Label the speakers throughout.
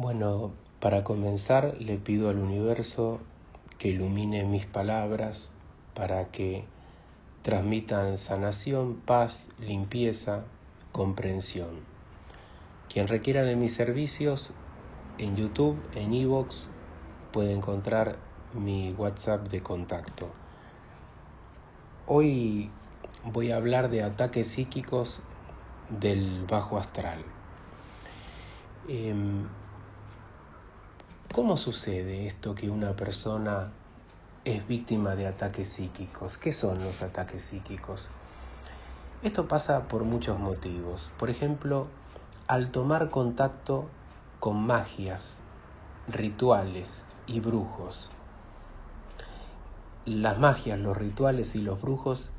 Speaker 1: Bueno, para comenzar le pido al universo que ilumine mis palabras para que transmitan sanación, paz, limpieza, comprensión. Quien requiera de mis servicios en YouTube, en Evox, puede encontrar mi WhatsApp de contacto. Hoy voy a hablar de ataques psíquicos del bajo astral. Em, ¿Cómo sucede esto que una persona es víctima de ataques psíquicos? ¿Qué son los ataques psíquicos? Esto pasa por muchos motivos. Por ejemplo, al tomar contacto con magias, rituales y brujos. Las magias, los rituales y los brujos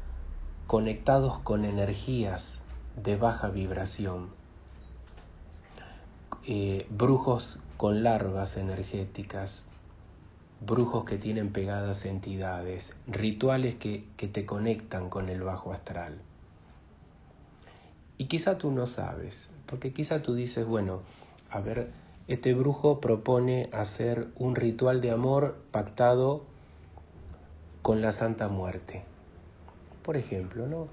Speaker 1: conectados con energías de baja vibración. Eh, brujos con larvas energéticas, brujos que tienen pegadas entidades, rituales que, que te conectan con el bajo astral. Y quizá tú no sabes, porque quizá tú dices, bueno, a ver, este brujo propone hacer un ritual de amor pactado con la Santa Muerte, por ejemplo, ¿no?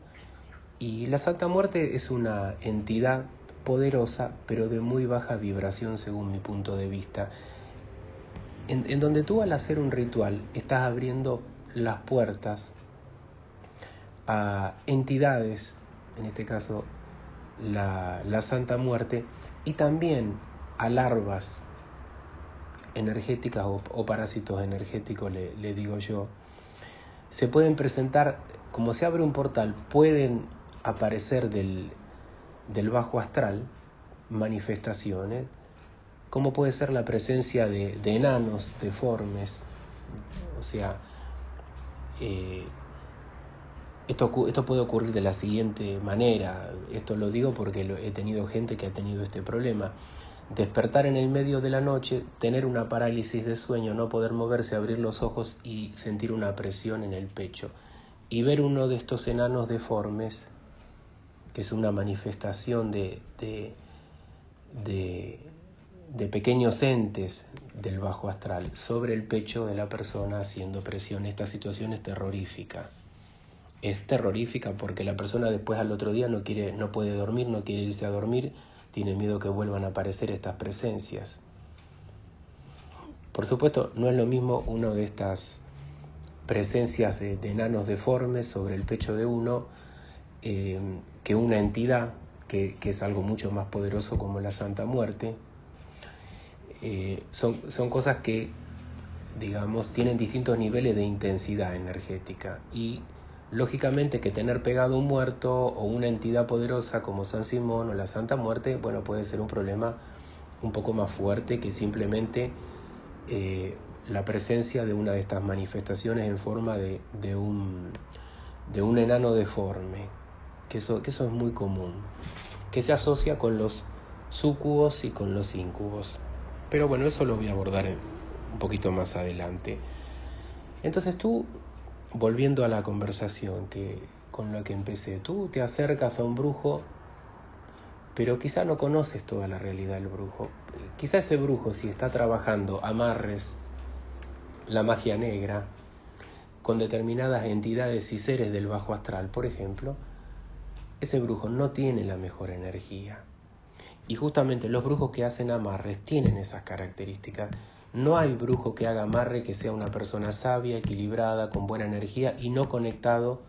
Speaker 1: Y la Santa Muerte es una entidad poderosa, pero de muy baja vibración según mi punto de vista, en, donde tú al hacer un ritual estás abriendo las puertas a entidades, en este caso la, Santa Muerte, y también a larvas energéticas o, parásitos energéticos, le, le, digo yo, se pueden presentar, como se abre un portal, pueden aparecer del, del bajo astral manifestaciones, como puede ser la presencia de, enanos deformes, o sea, eh, esto, esto, puede ocurrir de la siguiente manera, esto lo digo porque he tenido gente que ha tenido este problema, despertar en el medio de la noche, tener una parálisis de sueño, no poder moverse, abrir los ojos y sentir una presión en el pecho, y ver uno de estos enanos deformes que es una manifestación de, de, pequeños entes del bajo astral sobre el pecho de la persona haciendo presión. Esta situación es terrorífica. Es terrorífica porque la persona después al otro día no, quiere, no puede dormir, no quiere irse a dormir, tiene miedo que vuelvan a aparecer estas presencias. Por supuesto, no es lo mismo una de estas presencias de enanos deformes sobre el pecho de uno eh, que una entidad, que, es algo mucho más poderoso como la Santa Muerte, eh, son, son cosas que, digamos, tienen distintos niveles de intensidad energética. Y lógicamente que tener pegado un muerto o una entidad poderosa como San Simón o la Santa Muerte, bueno, puede ser un problema un poco más fuerte que simplemente eh, la presencia de una de estas manifestaciones en forma de, de, un, de un enano deforme que eso, que eso es muy común, que se asocia con los sucubos y con los incubos. Pero bueno, eso lo voy a abordar un poquito más adelante. Entonces tú, volviendo a la conversación que, con la que empecé, tú te acercas a un brujo, pero quizá no conoces toda la realidad del brujo. Quizá ese brujo, si está trabajando amarres, la magia negra, con determinadas entidades y seres del bajo astral, por ejemplo, ese brujo no tiene la mejor energía. Y justamente los brujos que hacen amarres tienen esas características. No hay brujo que haga amarre que sea una persona sabia, equilibrada, con buena energía y no conectado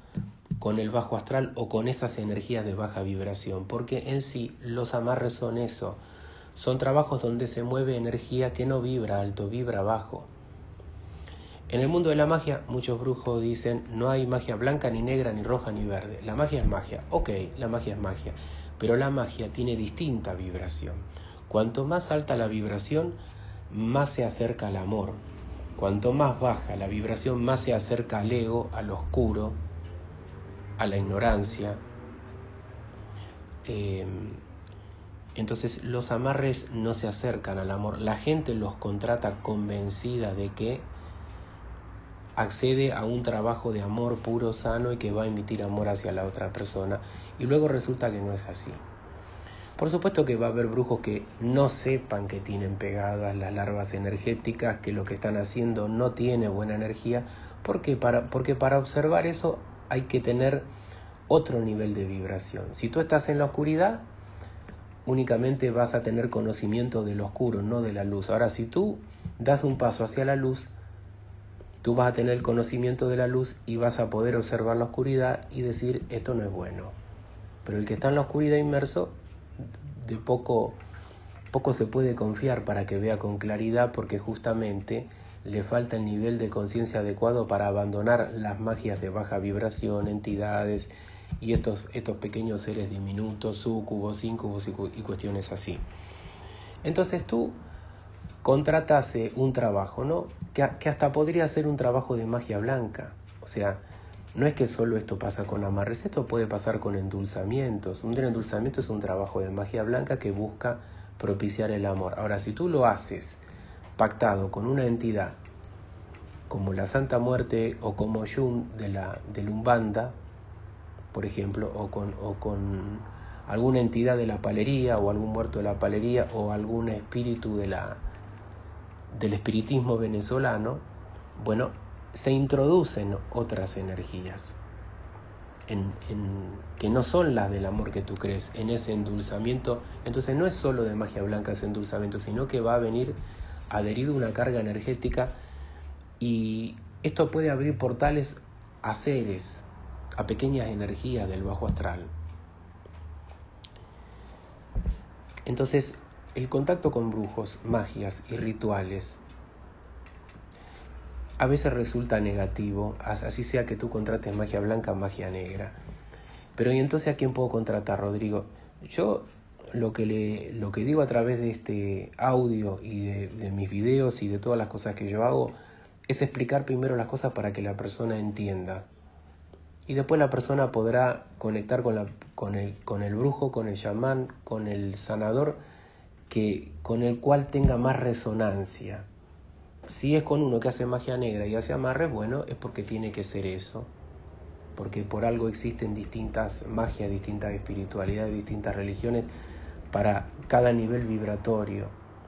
Speaker 1: con el bajo astral o con esas energías de baja vibración, porque en sí los amarres son eso, son trabajos donde se mueve energía que no vibra alto, vibra bajo. En el mundo de la magia, muchos brujos dicen, no hay magia blanca, ni negra, ni roja, ni verde. La magia es magia. Ok, la magia es magia. Pero la magia tiene distinta vibración. Cuanto más alta la vibración, más se acerca al amor. Cuanto más baja la vibración, más se acerca al ego, al oscuro, a la ignorancia. Em, entonces los amarres no se acercan al amor. La gente los contrata convencida de que accede a un trabajo de amor puro, sano y que va a emitir amor hacia la otra persona y luego resulta que no es así. Por supuesto que va a haber brujos que no sepan que tienen pegadas las larvas energéticas, que lo que están haciendo no tiene buena energía, porque para, porque para observar eso hay que tener otro nivel de vibración. Si tú estás en la oscuridad, únicamente vas a tener conocimiento del oscuro, no de la luz. Ahora, si tú das un paso hacia la luz, tú vas a tener el conocimiento de la luz y vas a poder observar la oscuridad y decir, esto no es bueno. Pero el que está en la oscuridad inmerso, de poco, poco se puede confiar para que vea con claridad porque justamente le falta el nivel de conciencia adecuado para abandonar las magias de baja vibración, entidades y estos, estos pequeños seres diminutos, sucubos, incubos y, cuestiones así. Entonces tú contratas un trabajo, ¿no? Que, hasta podría ser un trabajo de magia blanca. O sea, no es que solo esto pasa con amarres, esto puede pasar con endulzamientos. Un endulzamiento es un trabajo de magia blanca que busca propiciar el amor. Ahora, si tú lo haces pactado con una entidad como la Santa Muerte o como Yun de la del Umbanda, por ejemplo, o con, o con alguna entidad de la palería o algún muerto de la palería o algún espíritu de la, del espiritismo venezolano, bueno, se introducen otras energías en, que no son las del amor que tú crees, en ese endulzamiento. Entonces no es solo de magia blanca ese endulzamiento, sino que va a venir adherido una carga energética y esto puede abrir portales a seres, a pequeñas energías del bajo astral. Entonces, el contacto con brujos, magias y rituales a veces resulta negativo, así sea que tú contrates magia blanca, magia negra. Pero ¿y entonces a quién puedo contratar, Rodrigo? Yo lo que, le, lo que digo a través de este audio y de, de mis videos y de todas las cosas que yo hago es explicar primero las cosas para que la persona entienda. Y después la persona podrá conectar con, la, con, el, con el brujo, con el chamán, con el sanador, que, con el cual tenga más resonancia. Si es con uno que hace magia negra y hace amarre, bueno, es porque tiene que ser eso. Porque por algo existen distintas magias, distintas espiritualidades, distintas religiones para cada nivel vibratorio.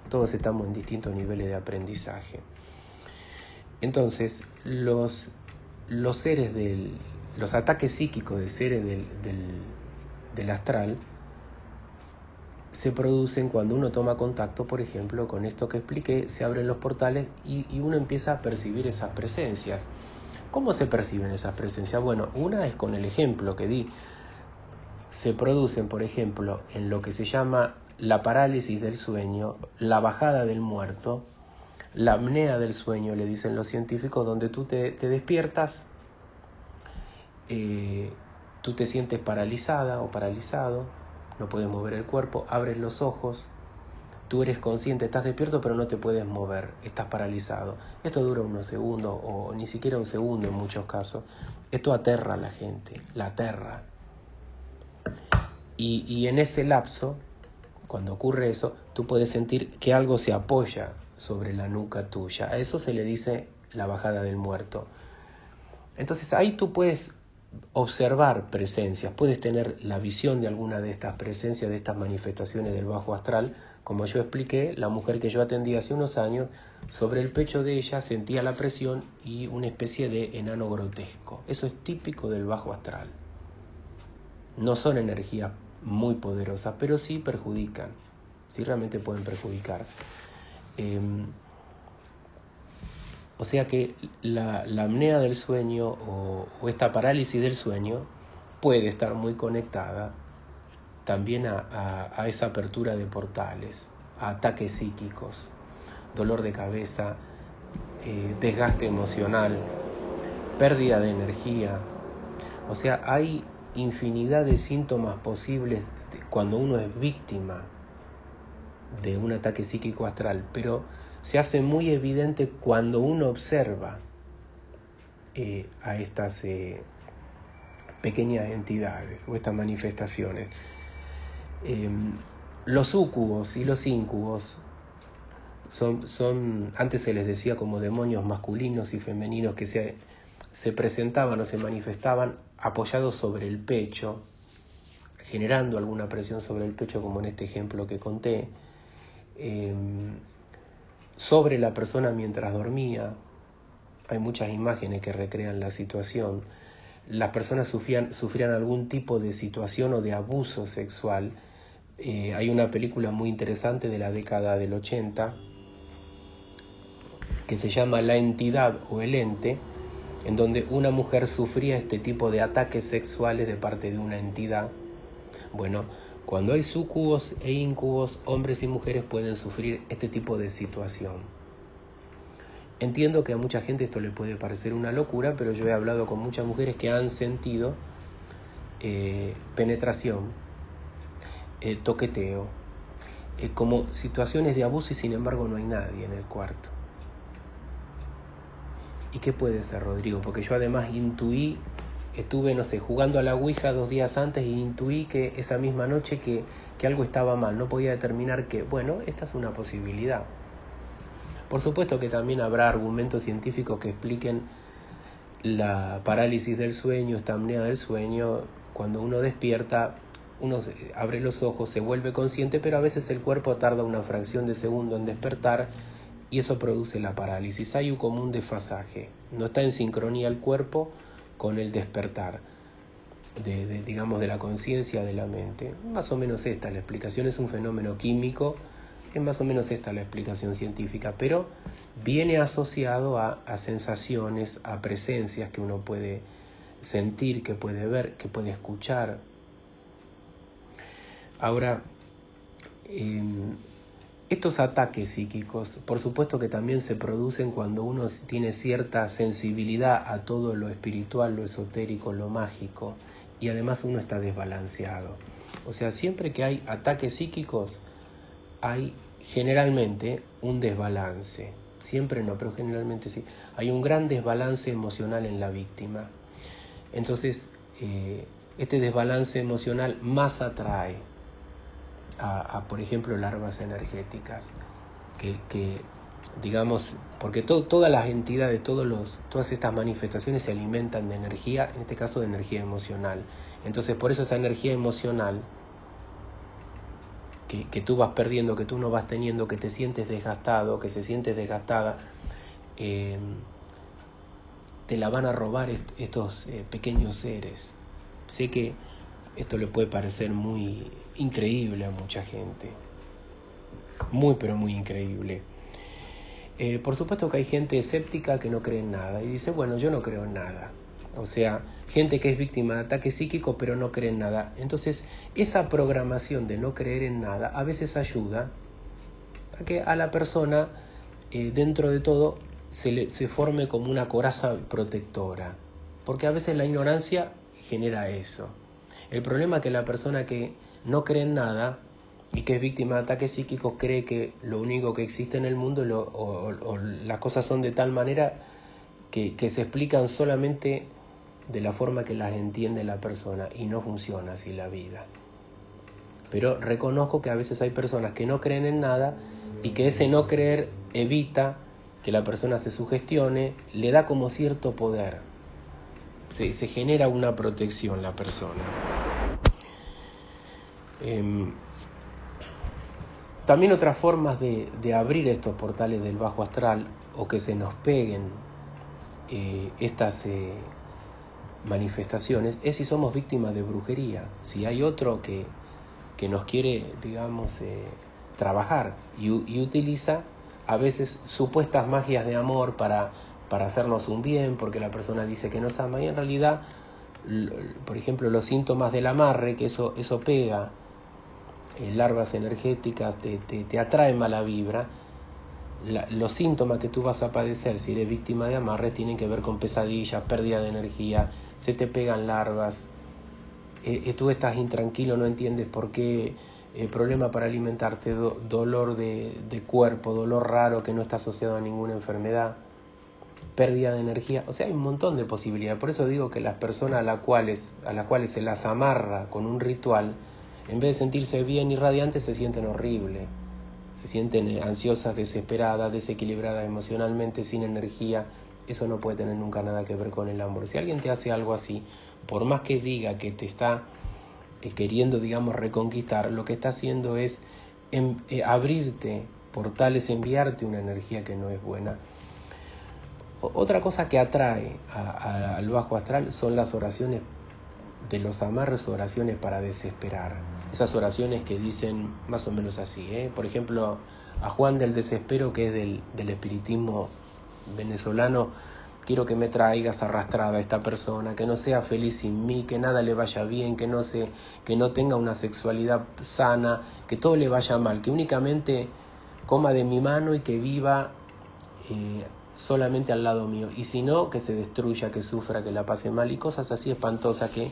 Speaker 1: Todos estamos en distintos niveles de aprendizaje. Entonces, los, los seres del, los ataques psíquicos de seres del, del, astral se producen cuando uno toma contacto, por ejemplo, con esto que expliqué, se abren los portales y, uno empieza a percibir esas presencias. ¿Cómo se perciben esas presencias? Bueno, una es con el ejemplo que di. Se producen, por ejemplo, en lo que se llama la parálisis del sueño, la bajada del muerto, la apnea del sueño, le dicen los científicos, donde tú te, despiertas, eh, tú te sientes paralizada o paralizado, no puedes mover el cuerpo, abres los ojos, tú eres consciente, estás despierto pero no te puedes mover, estás paralizado. Esto dura unos segundos o ni siquiera un segundo en muchos casos. Esto aterra a la gente, la aterra. Y, y en ese lapso, cuando ocurre eso, tú puedes sentir que algo se apoya sobre la nuca tuya. A eso se le dice la bajada del muerto. Entonces ahí tú puedes observar presencias, puedes tener la visión de alguna de estas presencias, de estas manifestaciones del bajo astral. Como yo expliqué, la mujer que yo atendí hace unos años, sobre el pecho de ella sentía la presión y una especie de enano grotesco. Eso es típico del bajo astral. No son energías muy poderosas, pero sí perjudican, sí realmente pueden perjudicar. Em, o sea que la, la apnea del sueño o, esta parálisis del sueño puede estar muy conectada también a, esa apertura de portales, a ataques psíquicos, dolor de cabeza, eh, desgaste emocional, pérdida de energía. O sea, hay infinidad de síntomas posibles cuando uno es víctima de un ataque psíquico astral, pero se hace muy evidente cuando uno observa eh, a estas eh, pequeñas entidades o estas manifestaciones. Em, los sucubos y los incubos son, son, antes se les decía como demonios masculinos y femeninos que se, se presentaban o se manifestaban apoyados sobre el pecho, generando alguna presión sobre el pecho, como en este ejemplo que conté, em, sobre la persona mientras dormía. Hay muchas imágenes que recrean la situación. Las personas sufrían, sufrían algún tipo de situación o de abuso sexual. Eh, hay una película muy interesante de la década del 80 que se llama La entidad o el ente, en donde una mujer sufría este tipo de ataques sexuales de parte de una entidad. Bueno, cuando hay sucubos e incubos, hombres y mujeres pueden sufrir este tipo de situación. Entiendo que a mucha gente esto le puede parecer una locura, pero yo he hablado con muchas mujeres que han sentido eh, penetración, eh, toqueteo, eh, como situaciones de abuso y sin embargo no hay nadie en el cuarto. ¿Y qué puede ser, Rodrigo? Porque yo además intuí, estuve, no sé, jugando a la Ouija dos días antes y intuí que esa misma noche que, que algo estaba mal. No podía determinar que, bueno, esta es una posibilidad. Por supuesto que también habrá argumentos científicos que expliquen la parálisis del sueño, esta apnea del sueño. Cuando uno despierta, uno abre los ojos, se vuelve consciente, pero a veces el cuerpo tarda una fracción de segundo en despertar y eso produce la parálisis. Hay un común desfasaje, no está en sincronía el cuerpo con el despertar, de, digamos, de la conciencia de la mente. Más o menos esta la explicación, es un fenómeno químico, es más o menos esta la explicación científica, pero viene asociado a, sensaciones, a presencias que uno puede sentir, que puede ver, que puede escuchar. Ahora, em, estos ataques psíquicos, por supuesto que también se producen cuando uno tiene cierta sensibilidad a todo lo espiritual, lo esotérico, lo mágico, y además uno está desbalanceado. O sea, siempre que hay ataques psíquicos, hay generalmente un desbalance. Siempre no, pero generalmente sí. Hay un gran desbalance emocional en la víctima. Entonces, eh, este desbalance emocional más atrae a, por ejemplo, larvas energéticas, que, digamos, porque todas las entidades, todos los, todas estas manifestaciones se alimentan de energía, en este caso de energía emocional. Entonces, por eso esa energía emocional que, que, tú vas perdiendo, que tú no vas teniendo, que te sientes desgastado, que se sientes desgastada, eh, te la van a robar estos eh, pequeños seres. Sé que esto le puede parecer muy increíble a mucha gente. Muy, pero muy increíble. Eh, por supuesto que hay gente escéptica que no cree en nada y dice, bueno, yo no creo en nada. O sea, gente que es víctima de ataque psíquico pero no cree en nada. Entonces, esa programación de no creer en nada a veces ayuda a que a la persona, eh, dentro de todo, se, le, se forme como una coraza protectora. Porque a veces la ignorancia genera eso. El problema es que la persona que no cree en nada y que es víctima de ataques psíquicos cree que lo único que existe en el mundo o, las cosas son de tal manera que, se explican solamente de la forma que las entiende la persona y no funciona así la vida. Pero reconozco que a veces hay personas que no creen en nada y que ese no creer evita que la persona se sugestione, le da como cierto poder. Se, se genera una protección la persona. Em, también otras formas de, abrir estos portales del bajo astral o que se nos peguen eh, estas eh, manifestaciones es si somos víctimas de brujería, si hay otro que, que nos quiere, digamos, eh, trabajar y, y, utiliza a veces supuestas magias de amor para, para hacernos un bien, porque la persona dice que nos ama y en realidad, por ejemplo, los síntomas del amarre, que eso, eso pega, eh, larvas energéticas, te, te, atrae mala vibra, los síntomas que tú vas a padecer si eres víctima de amarre tienen que ver con pesadillas, pérdida de energía, se te pegan larvas, eh, eh, tú estás intranquilo, no entiendes por qué, problema para alimentarte, dolor de, de, cuerpo, dolor raro que no está asociado a ninguna enfermedad, pérdida de energía, o sea, hay un montón de posibilidades. Por eso digo que las personas a las cuales, a las cuales se las amarra con un ritual, en vez de sentirse bien y radiantes, se sienten horrible. Se sienten eh, ansiosas, desesperadas, desequilibradas emocionalmente, sin energía. Eso no puede tener nunca nada que ver con el amor. Si alguien te hace algo así, por más que diga que te está eh, queriendo, digamos, reconquistar, lo que está haciendo es em, eh, abrirte portales, enviarte una energía que no es buena. otra cosa que atrae al bajo astral son las oraciones de los amarres, oraciones para desesperar. Esas oraciones que dicen más o menos así. ¿eh? Por ejemplo, a Juan del Desespero, que es del, del espiritismo venezolano, quiero que me traigas arrastrada a esta persona, que no sea feliz sin mí, que nada le vaya bien, que no, se, que no tenga una sexualidad sana, que todo le vaya mal, que únicamente coma de mi mano y que viva eh, solamente al lado mío. Y si no, que se destruya, que sufra, que la pase mal y cosas así espantosas que,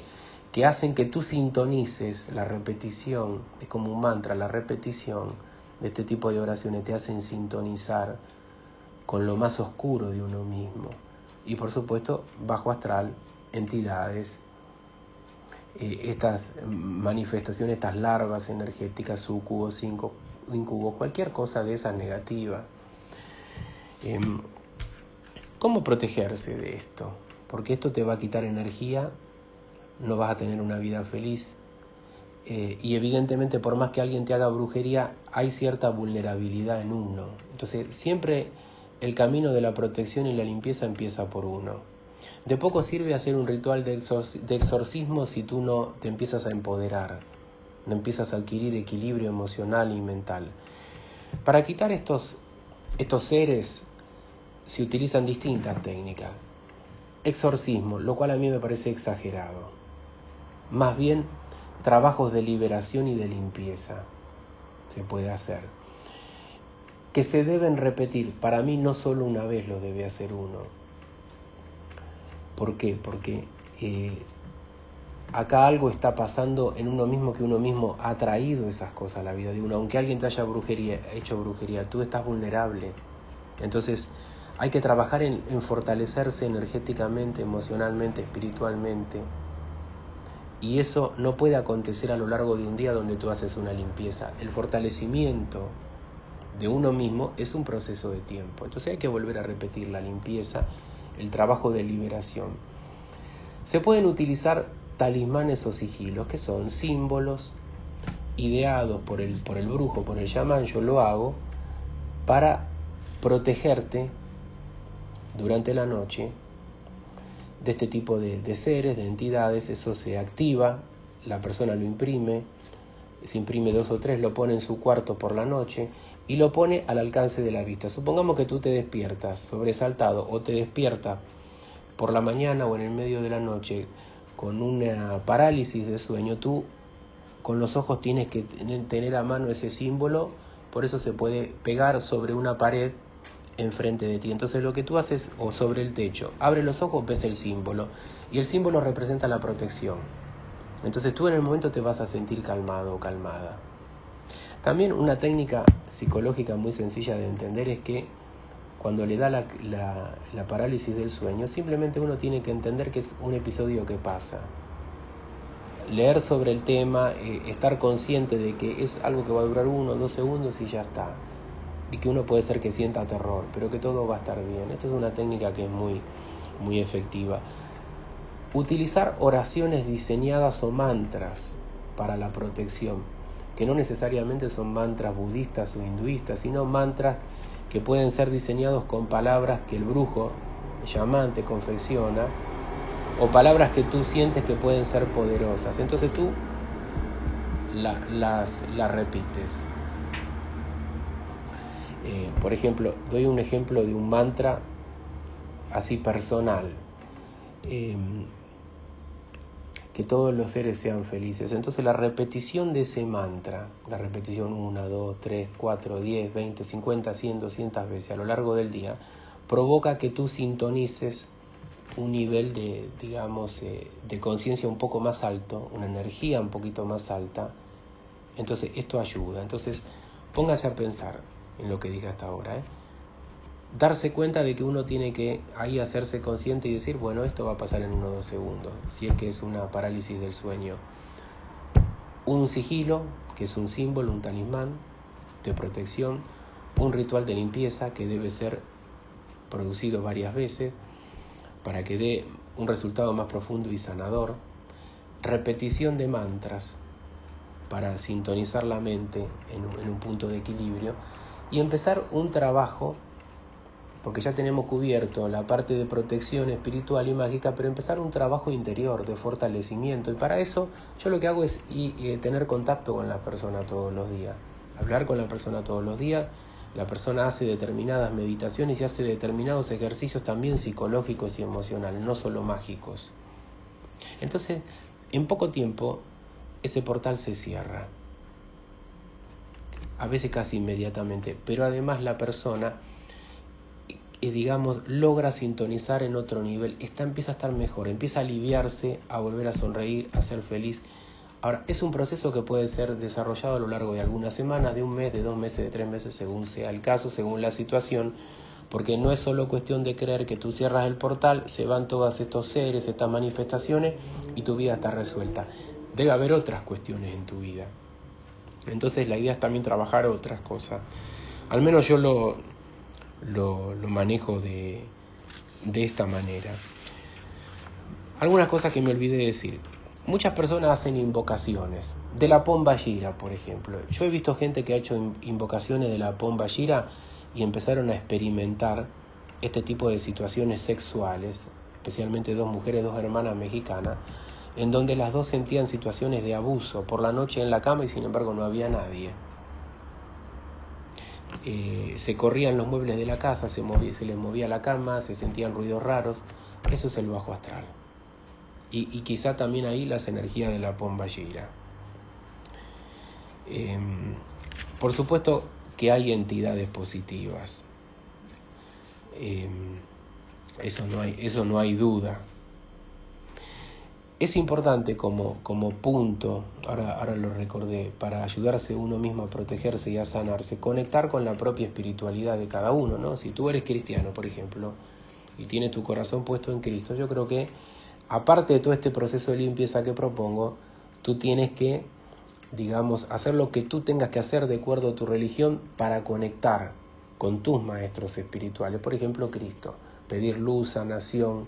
Speaker 1: que hacen que tú sintonices la repetición, es como un mantra, la repetición de este tipo de oraciones te hacen sintonizar con lo más oscuro de uno mismo y por supuesto bajo astral, entidades, eh, estas manifestaciones, estas larvas energéticas, sucubos, incubos, cualquier cosa de esa negativa. Em, ¿Cómo protegerse de esto? Porque esto te va a quitar energía, no vas a tener una vida feliz. Eh, y evidentemente por más que alguien te haga brujería, hay cierta vulnerabilidad en uno. Entonces siempre el camino de la protección y la limpieza empieza por uno. De poco sirve hacer un ritual de, exorcismo si tú no te empiezas a empoderar, no empiezas a adquirir equilibrio emocional y mental. Para quitar estos, estos seres se utilizan distintas técnicas. Exorcismo, lo cual a mí me parece exagerado. Más bien, trabajos de liberación y de limpieza se puede hacer que se deben repetir. Para mí no solo una vez lo debe hacer uno. ¿Por qué? Porque eh, acá algo está pasando en uno mismo que uno mismo ha traído esas cosas a la vida de uno. Aunque alguien te haya brujería, hecho brujería, tú estás vulnerable. Entonces hay que trabajar en, en fortalecerse energéticamente, emocionalmente, espiritualmente. Y eso no puede acontecer a lo largo de un día donde tú haces una limpieza. El fortalecimiento de uno mismo es un proceso de tiempo. Entonces hay que volver a repetir la limpieza, el trabajo de liberación. Se pueden utilizar talismanes o sigilos, que son símbolos ideados por el, por el brujo, por el chamán, yo lo hago, para protegerte durante la noche de este tipo de, seres, de entidades, eso se activa, la persona lo imprime, se imprime dos o tres, lo pone en su cuarto por la noche y lo pone al alcance de la vista. Supongamos que tú te despiertas sobresaltado o te despiertas por la mañana o en el medio de la noche con una parálisis de sueño, tú con los ojos tienes que tener a mano ese símbolo, por eso se puede pegar sobre una pared enfrente de ti. Entonces lo que tú haces, o sobre el techo, abre los ojos, ves el símbolo, y el símbolo representa la protección. Entonces tú en el momento te vas a sentir calmado o calmada. También una técnica psicológica muy sencilla de entender es que cuando le da la, parálisis del sueño, simplemente uno tiene que entender que es un episodio que pasa. Leer sobre el tema, eh, estar consciente de que es algo que va a durar uno o dos segundos y ya está. Y que uno puede ser que sienta terror, pero que todo va a estar bien. Esto es una técnica que es muy, muy efectiva. Utilizar oraciones diseñadas o mantras para la protección que no necesariamente son mantras budistas o hinduistas, sino mantras que pueden ser diseñados con palabras que el brujo, llamante te confecciona, o palabras que tú sientes que pueden ser poderosas. Entonces tú las, repites. Eh, por ejemplo, doy un ejemplo de un mantra así personal. Eh, que todos los seres sean felices. Entonces la repetición de ese mantra, la repetición 1, 2, 3, 4, 10, 20, 50, 100, 200 veces a lo largo del día, provoca que tú sintonices un nivel de, digamos, eh, de conciencia un poco más alto, una energía un poquito más alta. Entonces esto ayuda. Entonces póngase a pensar en lo que dije hasta ahora. ¿eh? darse cuenta de que uno tiene que ahí hacerse consciente y decir, bueno, esto va a pasar en uno o dos segundos, si es que es una parálisis del sueño. Un sigilo, que es un símbolo, un talismán de protección, un ritual de limpieza que debe ser producido varias veces para que dé un resultado más profundo y sanador. repetición de mantras para sintonizar la mente en un, punto de equilibrio y empezar un trabajo, porque ya tenemos cubierto la parte de protección espiritual y mágica, pero empezar un trabajo interior de fortalecimiento. Y para eso yo lo que hago es tener contacto con la persona todos los días, hablar con la persona todos los días. La persona hace determinadas meditaciones y hace determinados ejercicios también psicológicos y emocionales, no solo mágicos. Entonces, en poco tiempo ese portal se cierra. A veces casi inmediatamente, pero además la persona, eh, digamos, logra sintonizar en otro nivel, está, empieza a estar mejor, empieza a aliviarse, a volver a sonreír, a ser feliz. Ahora, es un proceso que puede ser desarrollado a lo largo de algunas semanas, de un mes, de dos meses, de tres meses, según sea el caso, según la situación, porque no es solo cuestión de creer que tú cierras el portal, se van todos estos seres, estas manifestaciones y tu vida está resuelta debe haber otras cuestiones en tu vida. Entonces la idea es también trabajar otras cosas. Al menos yo lo, lo, manejo de, de esta manera. Algunas cosas que me olvidé de decir. Muchas personas hacen invocaciones. De la pomba gira, por ejemplo. Yo he visto gente que ha hecho invocaciones de la pomba gira y empezaron a experimentar este tipo de situaciones sexuales, especialmente dos mujeres, dos hermanas mexicanas, en donde las dos sentían situaciones de abuso por la noche en la cama y sin embargo no había nadie. Eh, se corrían los muebles de la casa, se, les movía la cama, se sentían ruidos raros. Eso es el bajo astral. Y, quizá también ahí las energías de la pomba gira. Em, por supuesto que hay entidades positivas. Em, eso, no hay, eso no hay duda es importante como, como punto, ahora, ahora lo recordé, para ayudarse uno mismo a protegerse y a sanarse, conectar con la propia espiritualidad de cada uno, ¿no? Si tú eres cristiano, por ejemplo, y tienes tu corazón puesto en Cristo, yo creo que, aparte de todo este proceso de limpieza que propongo, tú tienes que, digamos, hacer lo que tú tengas que hacer de acuerdo a tu religión para conectar con tus maestros espirituales, por ejemplo, Cristo, pedir luz, sanación,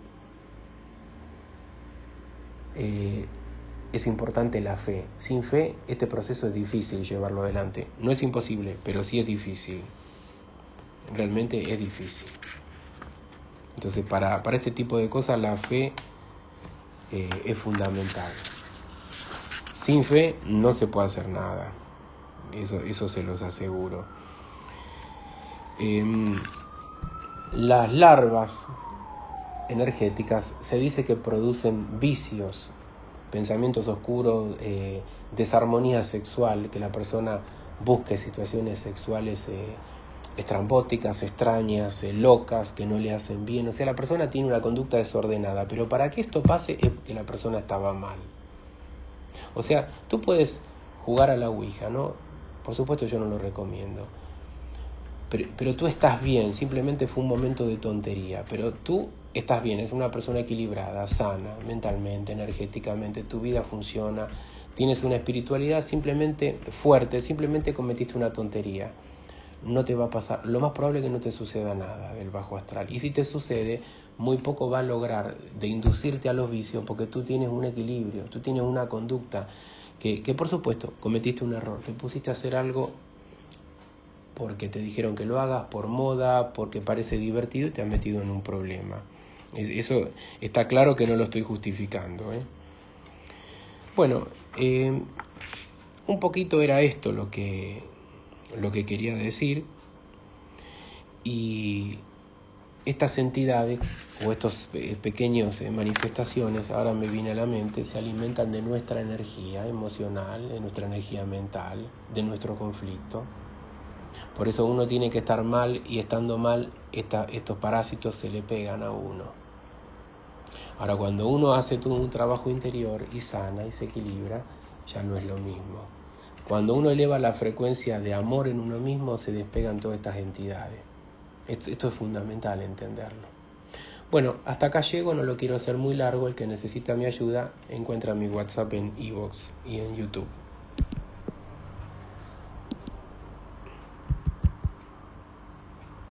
Speaker 1: eh, es importante la fe. Sin fe, este proceso es difícil llevarlo adelante. No es imposible, pero sí es difícil. Realmente es difícil. Entonces, para, para este tipo de cosas, la fe eh, es fundamental. Sin fe no se puede hacer nada. Eso, eso se los aseguro. Em, las larvas energéticas se dice que producen vicios, pensamientos oscuros, eh, desarmonía sexual, que la persona busque situaciones sexuales eh, estrambóticas, extrañas, eh, locas, que no le hacen bien. O sea, la persona tiene una conducta desordenada, pero para que esto pase es que la persona estaba mal. O sea, tú puedes jugar a la Ouija, ¿no? Por supuesto yo no lo recomiendo. Pero, pero, tú estás bien, simplemente fue un momento de tontería, pero tú estás bien, es una persona equilibrada, sana, mentalmente, energéticamente, tu vida funciona, tienes una espiritualidad simplemente fuerte, simplemente cometiste una tontería. No te va a pasar, lo más probable es que no te suceda nada del bajo astral. Y si te sucede, muy poco va a lograr de inducirte a los vicios porque tú tienes un equilibrio, tú tienes una conducta que, que por supuesto cometiste un error, te pusiste a hacer algo porque te dijeron que lo hagas, por moda, porque parece divertido y te has metido en un problema. Eso está claro que no lo estoy justificando. ¿eh? Bueno, eh, un poquito era esto lo que, lo que quería decir. Y estas entidades o estas eh, pequeñas manifestaciones, ahora me viene a la mente, se alimentan de nuestra energía emocional, de nuestra energía mental, de nuestro conflicto. Por eso uno tiene que estar mal y estando mal, estos parásitos se le pegan a uno. Ahora, cuando uno hace un trabajo interior y sana y se equilibra, ya no es lo mismo. Cuando uno eleva la frecuencia de amor en uno mismo, se despegan todas estas entidades. Esto, es fundamental entenderlo. Bueno, hasta acá llego, no lo quiero hacer muy largo. El que necesita mi ayuda encuentra mi WhatsApp en Evox y en YouTube.